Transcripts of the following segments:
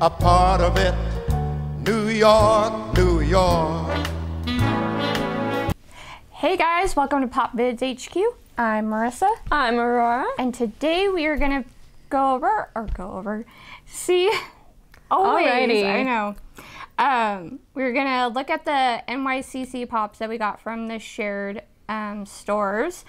a part of it. New York, New York. Hey guys, welcome to Pop Vids HQ. I'm Marissa, I'm Aurora. and today we are gonna go over or go over see always Alrighty. I know. Um, we're gonna look at the NYCC pops that we got from the shared um, stores,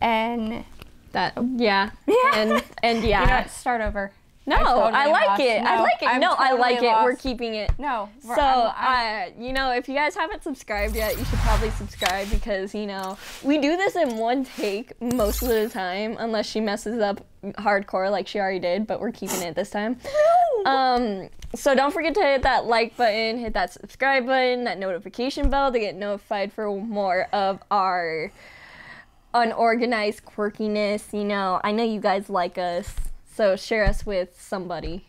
and That yeah. Yeah. And and you yeah. know what? Start over. No, totally I like lost. it. I like it. I'm no, I totally like it. We're keeping it. No, So, I'm- I'm- uh, you know, if you guys haven't subscribed yet, you should probably subscribe because, you know, we do this in one take most of the time, unless she messes up hardcore like she already did, but we're keeping it this time. Um, so don't forget to hit that like button, hit that subscribe button, that notification bell to get notified for more of our unorganized quirkiness. You know, I know you guys like us, so share us with somebody.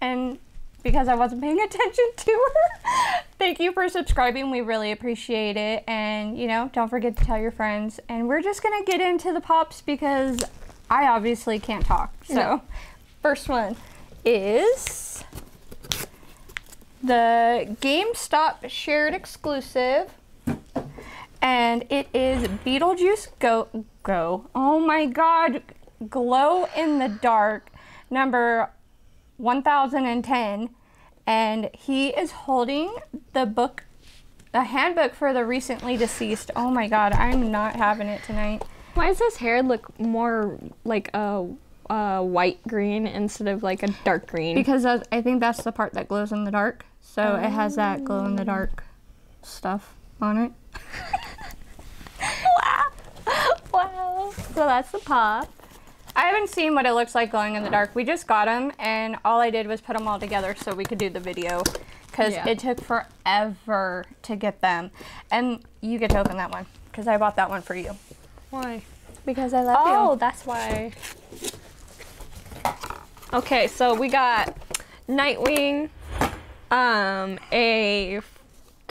and because I wasn't paying attention to her. Thank you for subscribing. We really appreciate it. And, you know, don't forget to tell your friends. And we're just going to get into the pops because I obviously can't talk. So, No. first one is the GameStop shared exclusive. And it is Beetlejuice Go Go. Oh my god. Glow in the Dark number 1010 and he is holding the book the handbook for the recently deceased. Oh my god, I'm not having it tonight. Why does his hair look more like a, a white green instead of like a dark green? Because I think that's the part that glows in the dark. So it has that glow in the dark stuff on it. wow. So that's the pop. I haven't seen what it looks like glowing in the dark. We just got them, and all I did was put them all together so we could do the video. Because Yeah. it took forever to get them. And you get to open that one, because I bought that one for you. Why? Because I love it. Oh, you. that's why. Okay, so we got Nightwing, um, a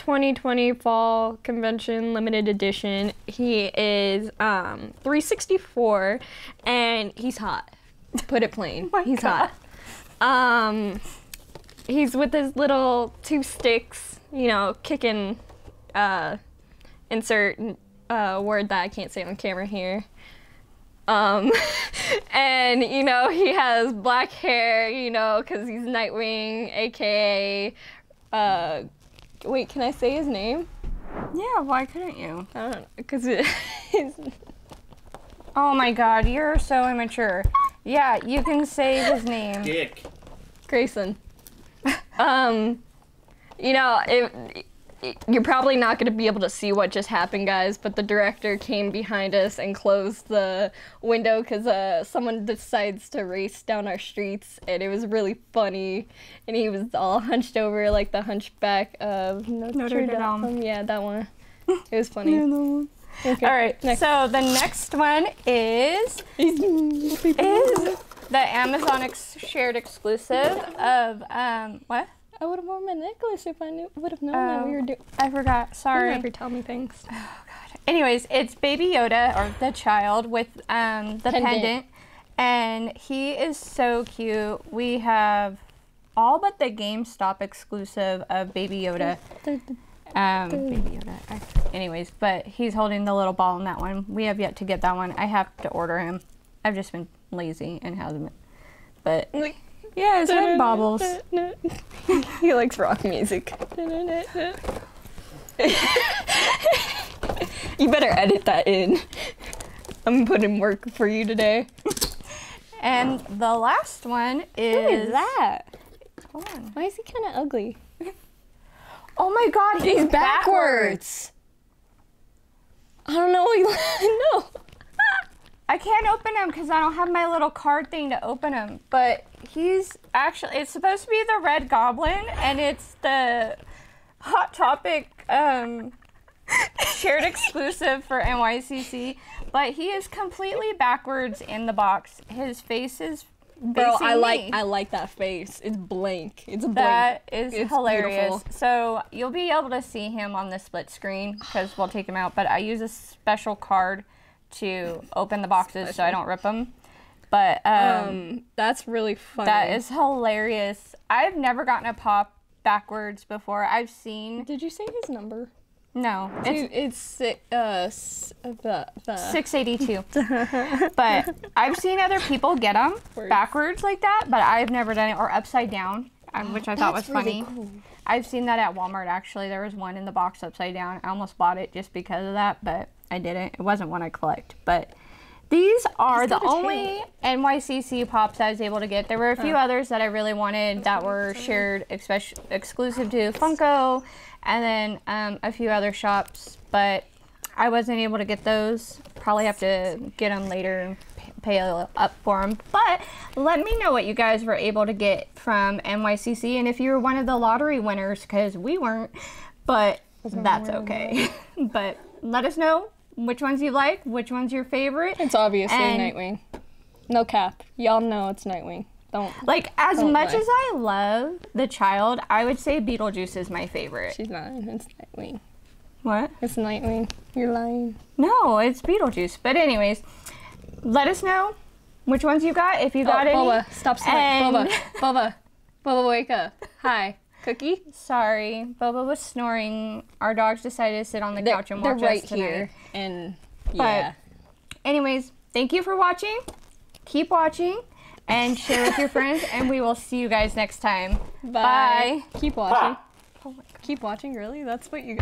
2020 Fall Convention Limited Edition. He is um 364, and he's hot. To put it plain, my he's God. hot. Um, he's with his little two sticks, you know, kicking. Uh, insert uh, word that I can't say on camera here. Um, and you know he has black hair, you know, because he's Nightwing, aka. Uh, wait, can I say his name? Yeah, why couldn't you? I don't know, because it. he's- Oh my god, you're so immature. Yeah, you can say his name. Dick. Grayson. um, you know, it, it- you're probably not going to be able to see what just happened, guys, but the director came behind us and closed the window because uh, someone decides to race down our streets, and it was really funny. And he was all hunched over like the hunchback of Notre, Notre Dame. Dame. Yeah, that one. It was funny. Okay, All right, next. so the next one is is the Amazon ex- shared exclusive of um what? I would have worn my necklace if I knew. Would have known that we Oh, were doing. I forgot. Sorry. You never tell me things. Oh God. Anyways, it's Baby Yoda or the child with um, the Pendant. pendant. and he is so cute. We have all but the GameStop exclusive of Baby Yoda. Um, Baby Yoda. Anyways, but he's holding the little ball in that one. We have yet to get that one. I have to order him. I've just been lazy and hasn't. But yeah, his head bobbles. he likes rock music. you better edit that in. I'm putting work for you today. And the last one is, What is that? Hold on. Why is he kind of ugly? Oh my God, he's, backwards. I don't know. no. I can't open him because I don't have my little card thing to open him. But he's actually, it's supposed to be the Red Goblin, and it's the Hot Topic um, shared exclusive for NYCC. But he is completely backwards in the box. His face is Bro, I like me. I like that face. It's blank. It's blank. That is It's hilarious. beautiful. So you'll be able to see him on the split screen because we'll take him out. But I use a special card to open the boxes so I don't rip them. But um, Um, that's really funny. that is hilarious. I've never gotten a pop backwards before. I've seen Did you say his number? no, it's It's it's si- uh s- the the 682. but I've seen other people get them Words. backwards like that, but I've never done it or upside down, um, which I thought was That's really funny. cool. I've seen that at Walmart actually. There was one in the box upside down. I almost bought it just because of that, but I didn't. It wasn't one I collect. But these are the tail. only NYCC pops I was able to get. There were a few others that I really wanted that were shared exclusive to Funko and then um, a few other shops, but I wasn't able to get those. Probably have to get them later and pay up for them. But let me know what you guys were able to get from NYCC and if you were one of the lottery winners, because we weren't. But that's okay. but let us know which ones you like, which one's your favorite. It's obviously And- Nightwing. No cap. Y'all know it's Nightwing. Don't. Like as Don't much lie. as I love the child, I would say Beetlejuice is my favorite. She's not. It's Nightwing. What? It's Nightwing. You're lying. No, it's Beetlejuice. But anyways, let us know which ones you got. If you oh, got oh, any. Boba, stop. And- Boba, Boba, Boba, wake up. Hi, Cookie. Sorry, Boba was snoring. Our dogs decided to sit on the They're, couch and they're watch right us tonight. here, and yeah. Anyways, thank you for watching. Keep watching and share with your friends, and we will see you guys next time. Bye. Keep watching. Keep watching. Really? That's what you.